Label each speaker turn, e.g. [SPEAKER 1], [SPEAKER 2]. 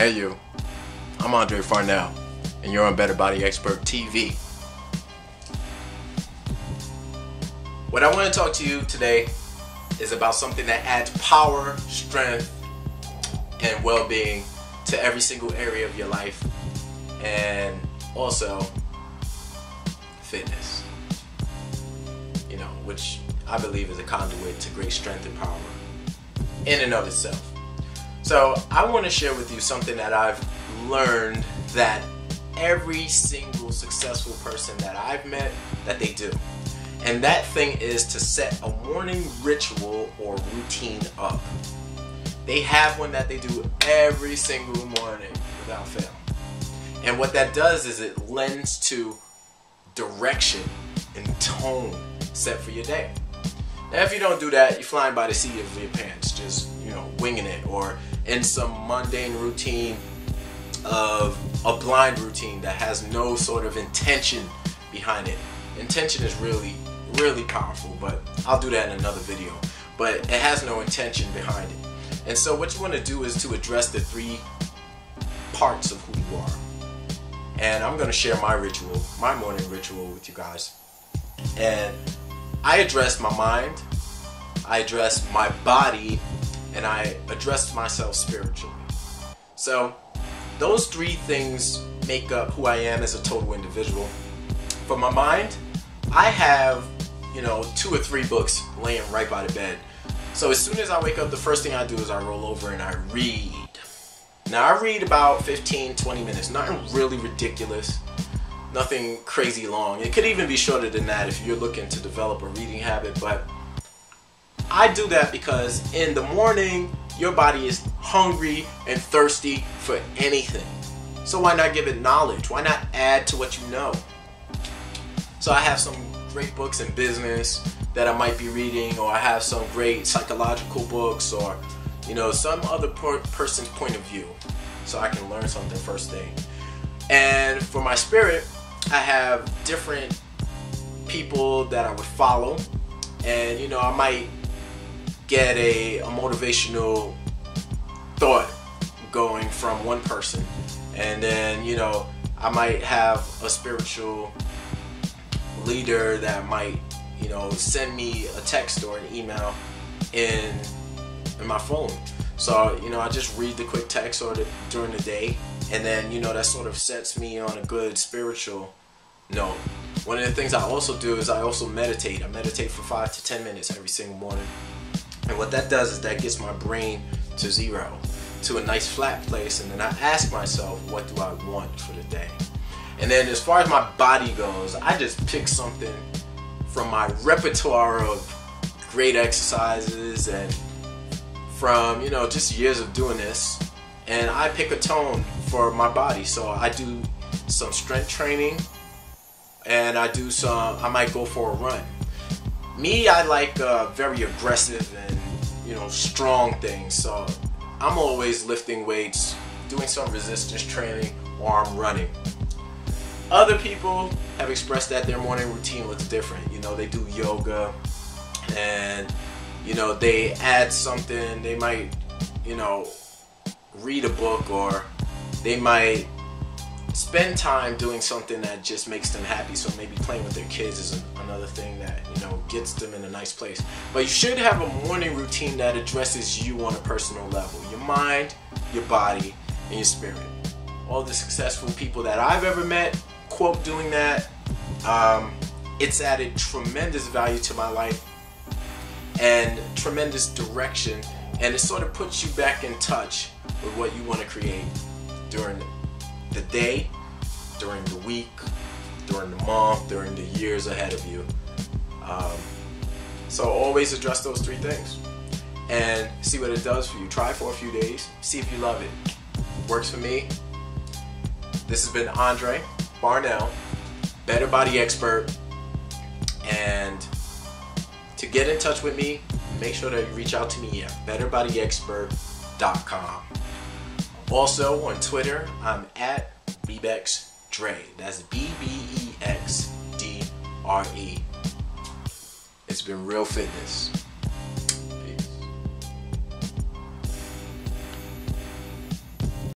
[SPEAKER 1] Hey you, I'm Andre Farnell, and you're on Better Body Expert TV. What I want to talk to you today is about something that adds power, strength, and well-being to every single area of your life, and also fitness. You know, which I believe is a conduit to great strength and power in and of itself. So I want to share with you something that I've learned that every single successful person that I've met that they do. And that thing is to set a morning ritual or routine up. They have one that they do every single morning without fail. And what that does is it lends to direction and tone set for your day. Now, if you don't do that, you're flying by the seat of your pants, just you know, winging it, or in some mundane routine of a blind routine that has no sort of intention behind it. Intention is really, really powerful, but I'll do that in another video. But it has no intention behind it. And so what you want to do is to address the three parts of who you are. And I'm going to share my ritual, my morning ritual with you guys. And I address my mind, I address my body, and I address myself spiritually. So those three things make up who I am as a total individual. For my mind, I have, you know, two or three books laying right by the bed. So as soon as I wake up, the first thing I do is I roll over and I read. Now I read about 15, 20 minutes, nothing really ridiculous, nothing crazy long. It could even be shorter than that if you're looking to develop a reading habit, but I do that because in the morning, your body is hungry and thirsty for anything. So why not give it knowledge? Why not add to what you know? So I have some great books in business that I might be reading, or I have some great psychological books, or you know, some other person's point of view, so I can learn something first thing. And for my spirit, I have different people that I would follow, and you know, I might get a, a motivational thought going from one person, and then you know, I might have a spiritual leader that might, you know, send me a text or an email in in my phone. So, you know, I just read the quick text or the, during the day, and then, you know, that sort of sets me on a good spiritual note. One of the things I also do is I also meditate. I meditate for five to ten minutes every single morning. And what that does is that gets my brain to zero, to a nice flat place, and then I ask myself, what do I want for the day? And then as far as my body goes, I just pick something from my repertoire of great exercises and from, you know, just years of doing this. And I pick a tone for my body. So I do some strength training and I do some, I might go for a run. Me, I like uh, very aggressive and, you know, strong things. So I'm always lifting weights, doing some resistance training, or I'm running. Other people have expressed that their morning routine looks different. You know, they do yoga and, you know, they add something. They might, you know, read a book or they might spend time doing something that just makes them happy. So maybe playing with their kids is another thing that, you know, gets them in a nice place. But you should have a morning routine that addresses you on a personal level your mind, your body, and your spirit. All the successful people that I've ever met quote doing that. Um, it's added tremendous value to my life and tremendous direction, and it sort of puts you back in touch with what you want to create during the day, during the week, during the month, during the years ahead of you. Um, so always address those three things and see what it does for you. Try for a few days, see if you love it. Works for me. This has been Andre. Farnell, Better Body Expert. And to get in touch with me, make sure that you reach out to me at betterbodyexpert.com. Also on Twitter, I'm at BBEXDre. That's B B E X D R E. It's been real fitness.